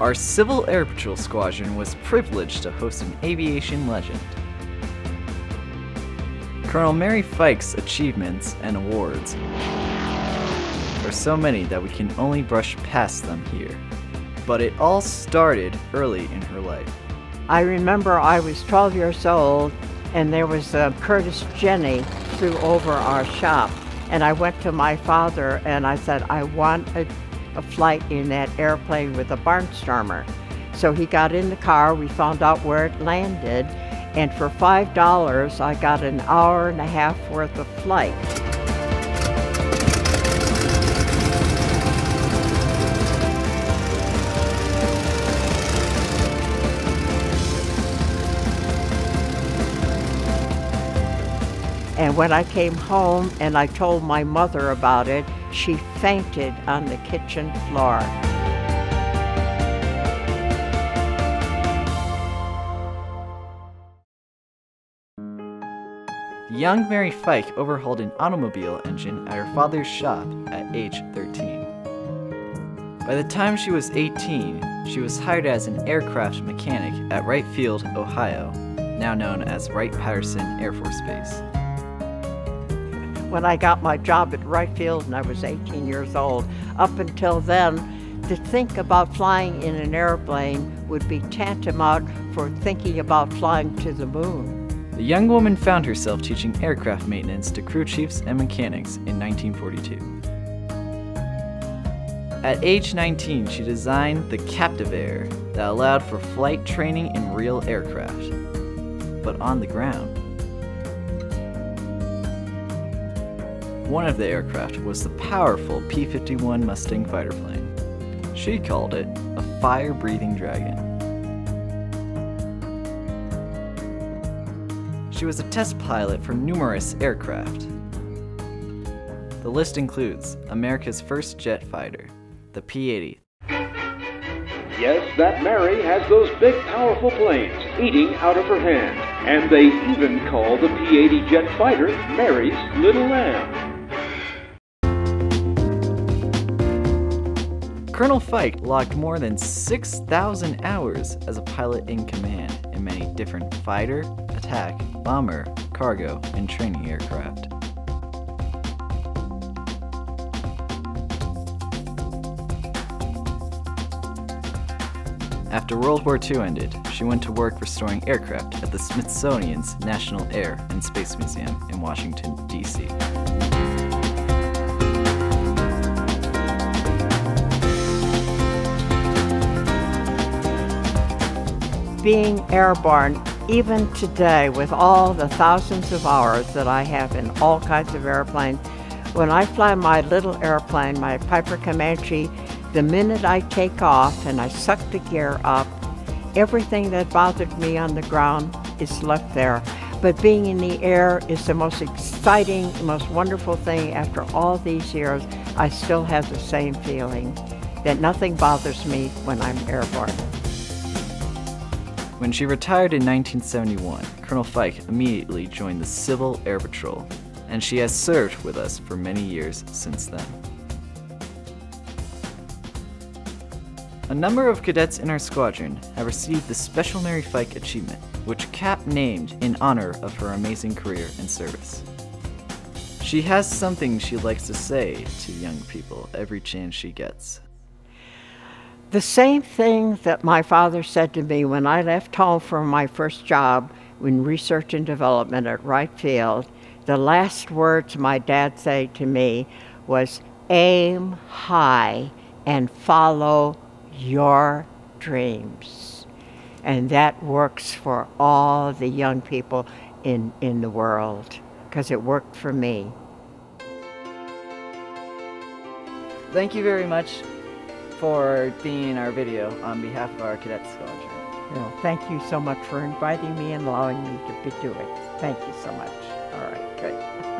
our Civil Air Patrol Squadron was privileged to host an aviation legend. Colonel Mary Feik's achievements and awards are so many that we can only brush past them here. But it all started early in her life. I remember I was 12 years old and there was a Curtiss Jenny flew over our shop and I went to my father and I said, I want a, a flight in that airplane with a barnstormer. So he got in the car, we found out where it landed, and for $5 I got an hour and a half worth of flight. And when I came home and I told my mother about it, she fainted on the kitchen floor. Young Mary Feik overhauled an automobile engine at her father's shop at age 13. By the time she was 18, she was hired as an aircraft mechanic at Wright Field, Ohio, now known as Wright-Patterson Air Force Base. When I got my job at Wright Field and I was 18 years old, up until then, to think about flying in an airplane would be tantamount for thinking about flying to the moon. The young woman found herself teaching aircraft maintenance to crew chiefs and mechanics in 1942. At age 19, she designed the Captive Air that allowed for flight training in real aircraft, but on the ground. One of the aircraft was the powerful P-51 Mustang fighter plane. She called it a fire-breathing dragon. She was a test pilot for numerous aircraft. The list includes America's first jet fighter, the P-80. Yes, that Mary has those big, powerful planes eating out of her hand. And they even call the P-80 jet fighter Mary's Little Lamb. Colonel Feik logged more than 6,000 hours as a pilot in command in many different fighter, attack, bomber, cargo, and training aircraft. After World War II ended, she went to work restoring aircraft at the Smithsonian's National Air and Space Museum in Washington, D.C. being airborne, even today, with all the thousands of hours that I have in all kinds of airplanes, when I fly my little airplane, my Piper Comanche, the minute I take off and I suck the gear up, everything that bothered me on the ground is left there. But being in the air is the most exciting, the most wonderful thing. After all these years, I still have the same feeling that nothing bothers me when I'm airborne. When she retired in 1971, Colonel Feik immediately joined the Civil Air Patrol, and she has served with us for many years since then. A number of cadets in our squadron have received the Special Mary Feik Achievement, which CAP named in honor of her amazing career and service. She has something she likes to say to young people every chance she gets. The same thing that my father said to me when I left home for my first job in research and development at Wright Field, the last words my dad said to me was aim high and follow your dreams. And that works for all the young people in, in the world because it worked for me. Thank you very much for being in our video on behalf of our cadet squadron. Well, thank you so much for inviting me and allowing me to do it. Thank you so much. All right, good.